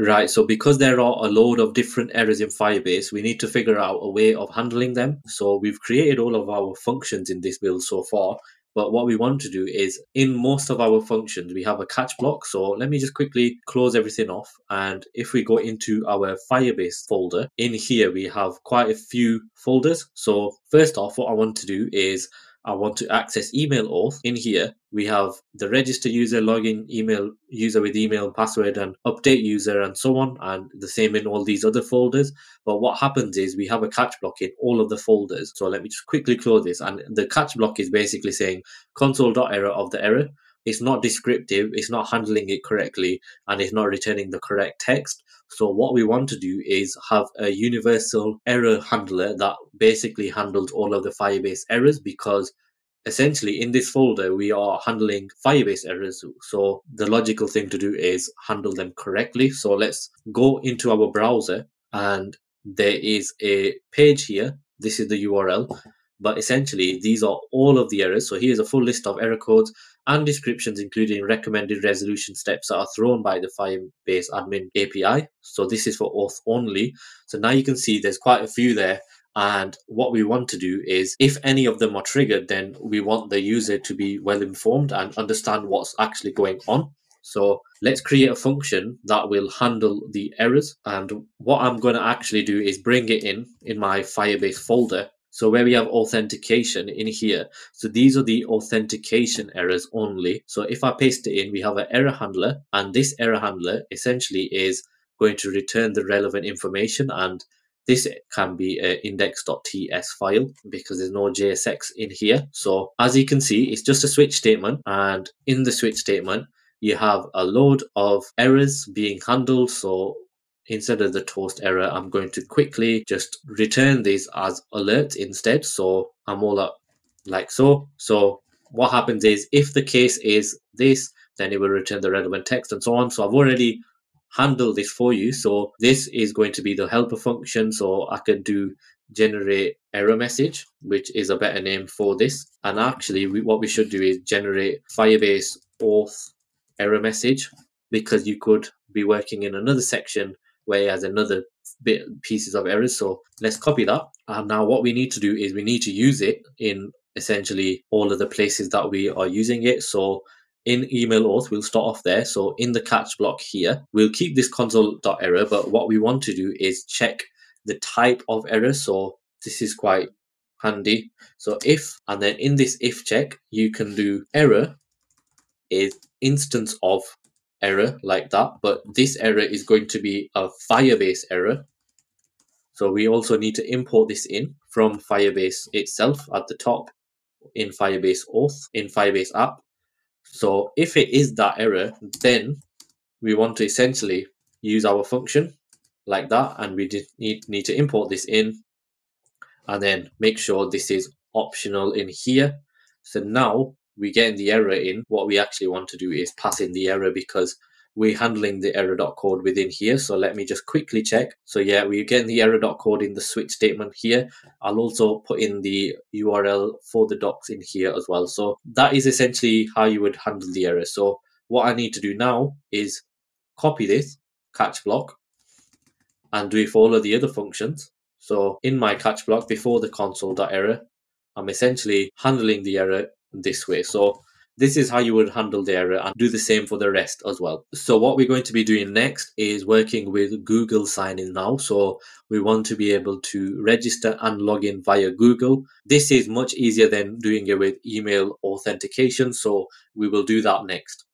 Right. So because there are a load of different errors in Firebase, we need to figure out a way of handling them. So we've created all of our functions in this build so far. But what we want to do is in most of our functions, we have a catch block. So let me just quickly close everything off. And if we go into our Firebase folder, in here we have quite a few folders. So first off, what I want to do is I want to access email auth, in here we have the register user, login email user with email and password, and update user, and so on, and the same in all these other folders. But what happens is we have a catch block in all of the folders. So let me just quickly close this, and the catch block is basically saying console.error of the error. It's not descriptive, it's not handling it correctly, and it's not returning the correct text. So what we want to do is have a universal error handler that basically handles all of the Firebase errors because essentially in this folder we are handling Firebase errors. So the logical thing to do is handle them correctly. So let's go into our browser and there is a page here. This is the URL but essentially these are all of the errors. So here's a full list of error codes and descriptions, including recommended resolution steps that are thrown by the Firebase admin API. So this is for auth only. So now you can see there's quite a few there. And what we want to do is, if any of them are triggered, then we want the user to be well informed and understand what's actually going on. So let's create a function that will handle the errors. And what I'm going to actually do is bring it in in my Firebase folder so where we have authentication in here, so these are the authentication errors only. So if I paste it in, we have an error handler and this error handler essentially is going to return the relevant information and this can be an index.ts file because there's no JSX in here. So as you can see, it's just a switch statement and in the switch statement, you have a load of errors being handled. So instead of the toast error, I'm going to quickly just return these as alerts instead. So I'm all up like so. So what happens is if the case is this, then it will return the relevant text and so on. So I've already handled this for you. So this is going to be the helper function. So I can do generate error message, which is a better name for this. And actually we, what we should do is generate Firebase auth error message because you could be working in another section where it has another bit pieces of errors. So let's copy that. And now what we need to do is we need to use it in essentially all of the places that we are using it. So in email auth, we'll start off there. So in the catch block here, we'll keep this console.error, but what we want to do is check the type of error. So this is quite handy. So if, and then in this if check, you can do error is instance of error like that, but this error is going to be a Firebase error. So we also need to import this in from Firebase itself at the top in Firebase auth, in Firebase app. So if it is that error, then we want to essentially use our function like that, and we need, need to import this in and then make sure this is optional in here. So now we get the error in, what we actually want to do is pass in the error because we're handling the error.code within here. So let me just quickly check. So yeah, we're getting the error.code in the switch statement here. I'll also put in the URL for the docs in here as well. So that is essentially how you would handle the error. So what I need to do now is copy this catch block and do all of the other functions. So in my catch block before the console.error, I'm essentially handling the error this way. So this is how you would handle the error and do the same for the rest as well. So what we're going to be doing next is working with Google sign in now. So we want to be able to register and log in via Google. This is much easier than doing it with email authentication. So we will do that next.